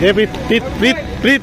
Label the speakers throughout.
Speaker 1: Ya, prit, prit, prit, prit.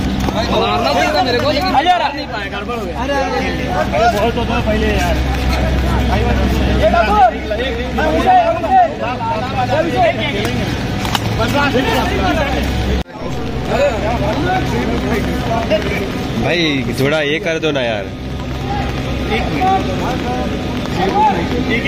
Speaker 1: पहले यार
Speaker 2: भाई थोड़ा ये कर दो ना यार
Speaker 3: एक